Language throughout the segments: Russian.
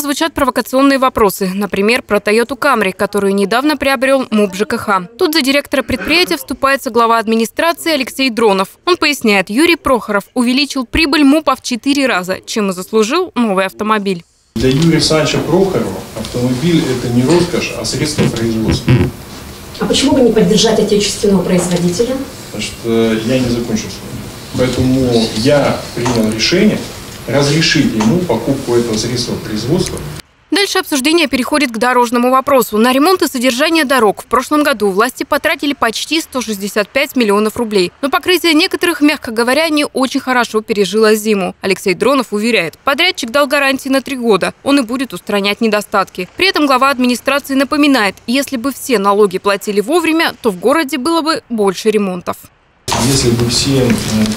Звучат провокационные вопросы, например, про Toyota Camry, которую недавно приобрел МУП ЖКХ. Тут за директора предприятия вступается глава администрации Алексей Дронов. Он поясняет, Юрий Прохоров увеличил прибыль МУПа в 4 раза, чем и заслужил новый автомобиль. Для Юрия Александровича Прохорова автомобиль – это не роскошь, а средство производства. А почему бы не поддержать отечественного производителя? Потому что я не закончил. Поэтому я принял решение разрешить ему покупку этого средства производства Дальше обсуждение переходит к дорожному вопросу. На ремонт и содержание дорог в прошлом году власти потратили почти 165 миллионов рублей. Но покрытие некоторых, мягко говоря, не очень хорошо пережило зиму. Алексей Дронов уверяет, подрядчик дал гарантии на три года. Он и будет устранять недостатки. При этом глава администрации напоминает, если бы все налоги платили вовремя, то в городе было бы больше ремонтов. Если бы все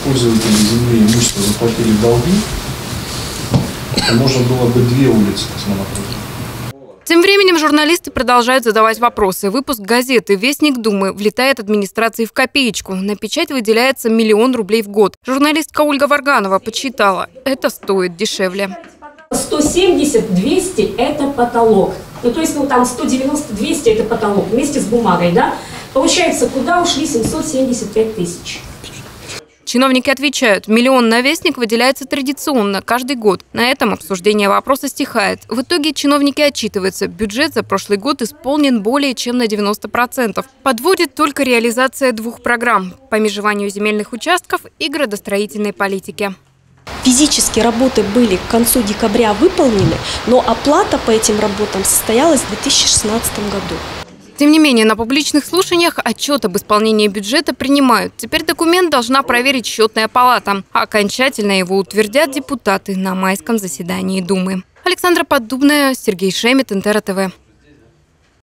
пользователи земли имущества заплатили долги, можно было бы две улицы космонавтов. Тем временем журналисты продолжают задавать вопросы. Выпуск газеты «Вестник Думы» влетает администрации в копеечку. На печать выделяется миллион рублей в год. Журналистка Ольга Варганова подсчитала. Это стоит дешевле. 170-200 – это потолок. Ну, то есть, ну, там 190-200 – это потолок вместе с бумагой, да? Получается, куда ушли 775 тысяч? Чиновники отвечают, миллион на вестник выделяется традиционно, каждый год. На этом обсуждение вопроса стихает. В итоге чиновники отчитываются, бюджет за прошлый год исполнен более чем на 90%. Подводит только реализация двух программ – по межеванию земельных участков и градостроительной политики. Физически работы были к концу декабря выполнены, но оплата по этим работам состоялась в 2016 году. Тем не менее, на публичных слушаниях отчет об исполнении бюджета принимают. Теперь документ должна проверить счетная палата. Окончательно его утвердят депутаты на майском заседании Думы. Александра Поддубная, Сергей Шемет, Интер ТВ.